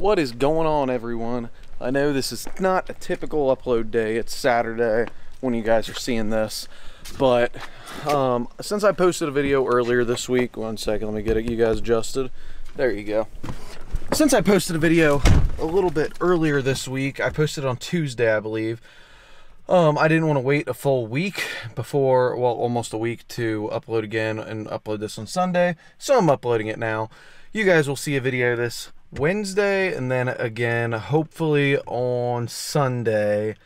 What is going on, everyone? I know this is not a typical upload day. It's Saturday when you guys are seeing this. But um, since I posted a video earlier this week, one second, let me get it, you guys adjusted. There you go. Since I posted a video a little bit earlier this week, I posted on Tuesday, I believe. Um, I didn't want to wait a full week before, well, almost a week to upload again and upload this on Sunday. So I'm uploading it now. You guys will see a video of this Wednesday and then again, hopefully on Sunday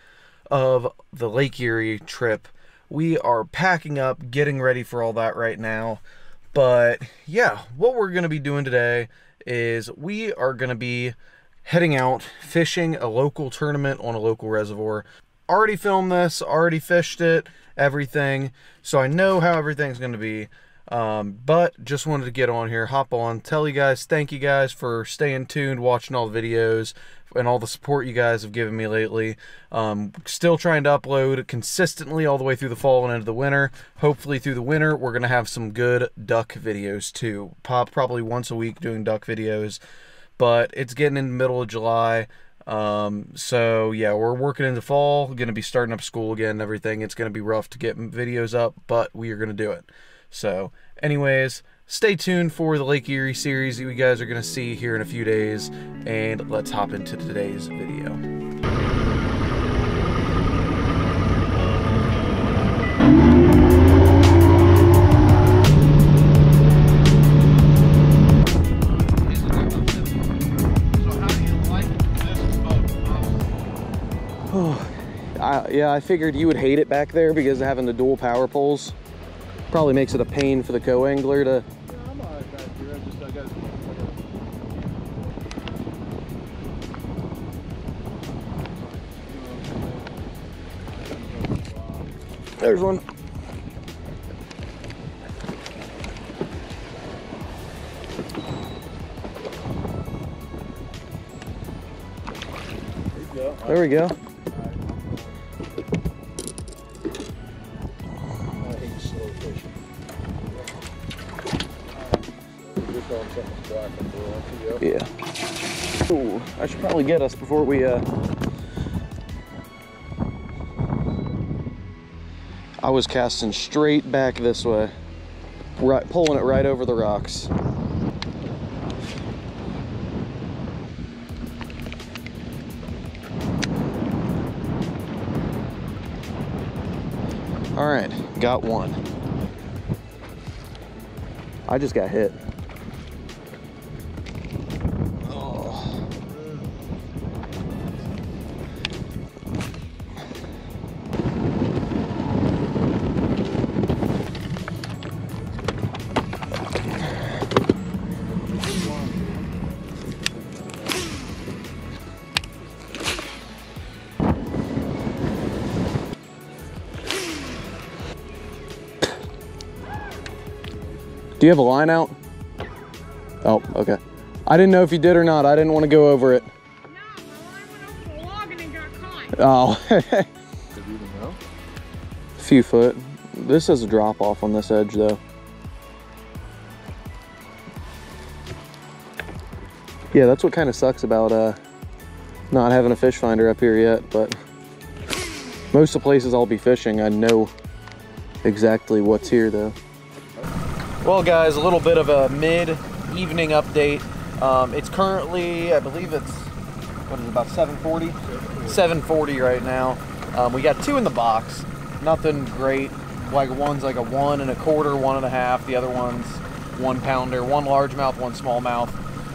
of the Lake Erie trip. We are packing up, getting ready for all that right now. But yeah, what we're going to be doing today is we are going to be heading out fishing a local tournament on a local reservoir. Already filmed this, already fished it, everything. So I know how everything's going to be. Um, but just wanted to get on here, hop on, tell you guys, thank you guys for staying tuned, watching all the videos, and all the support you guys have given me lately. Um, still trying to upload consistently all the way through the fall and into the winter. Hopefully through the winter, we're going to have some good duck videos too. Pop probably once a week doing duck videos, but it's getting in the middle of July. Um, so yeah, we're working in the fall, going to be starting up school again and everything. It's going to be rough to get videos up, but we are going to do it. So, anyways, stay tuned for the Lake Erie series that you guys are going to see here in a few days, and let's hop into today's video. Yeah, I figured you would hate it back there because of having the dual power poles. Probably makes it a pain for the co-angler to... There's one. There we go. Yeah. Ooh, I should probably get us before we, uh... I was casting straight back this way. Right, pulling it right over the rocks. All right, got one. I just got hit. Do you have a line out? Oh, okay. I didn't know if you did or not. I didn't want to go over it. No, my line went over the log and got caught. Oh. A few foot. This is a drop off on this edge though. Yeah, that's what kind of sucks about uh, not having a fish finder up here yet, but most of the places I'll be fishing, I know exactly what's here though. Well guys, a little bit of a mid-evening update. Um, it's currently, I believe it's, what is it, about 740? 740 right now. Um, we got two in the box. Nothing great. Like one's like a one and a quarter, one and a half. The other one's one pounder, one largemouth, one smallmouth.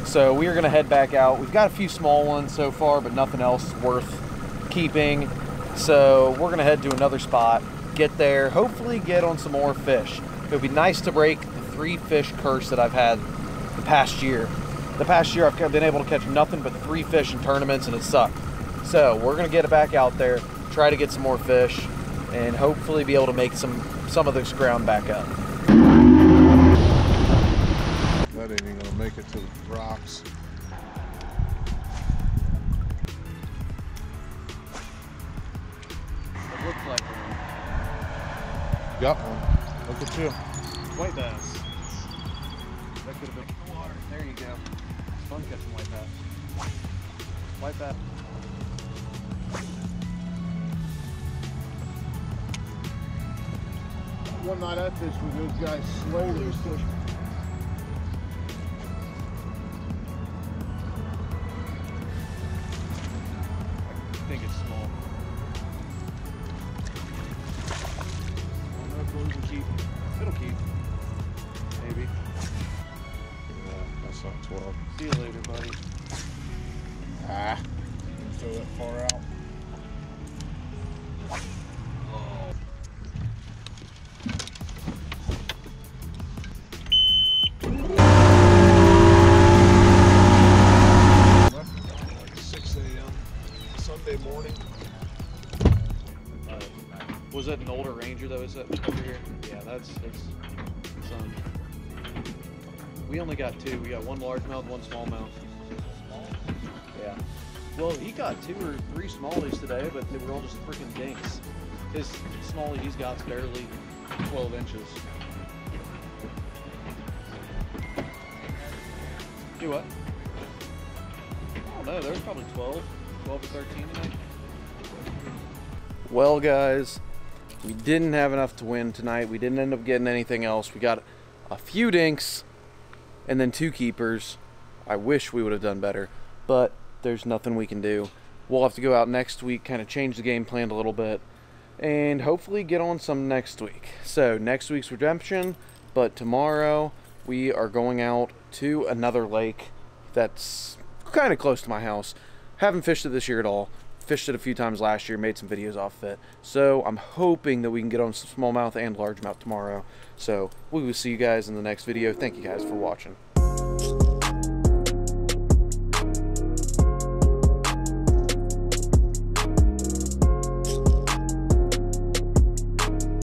So we are gonna head back out. We've got a few small ones so far, but nothing else worth keeping. So we're gonna head to another spot, get there, hopefully get on some more fish. It would be nice to break three fish curse that I've had the past year. The past year I've been able to catch nothing but three fish in tournaments and it sucked. So we're gonna get it back out there, try to get some more fish, and hopefully be able to make some some of this ground back up. That ain't even gonna make it to the rocks. It looks like Got one. Look at you. white bass. That could have been the water. There you go. Fun catching white bass. White bass. One night I fished with those guys Slaters. I think it's small. I don't know if those will keep. It'll keep. Maybe. Yeah, not 12. See you later, buddy. Ah. Throw that far out. 6 a.m. Sunday morning. Uh, was that an older Ranger that was up over here? Yeah, that's that's son. We only got two. We got one largemouth, one smallmouth. Yeah. Well, he got two or three smallies today, but they were all just freaking dinks. His smallie he's got's barely 12 inches. Do what? I don't know. There was probably 12, 12 or 13 tonight. Well, guys, we didn't have enough to win tonight. We didn't end up getting anything else. We got a few dinks and then two keepers. I wish we would have done better, but there's nothing we can do. We'll have to go out next week, kind of change the game plan a little bit, and hopefully get on some next week. So, next week's redemption, but tomorrow we are going out to another lake that's kind of close to my house. Haven't fished it this year at all. Fished it a few times last year, made some videos off of it. So I'm hoping that we can get on some smallmouth and largemouth tomorrow. So we will see you guys in the next video. Thank you guys for watching.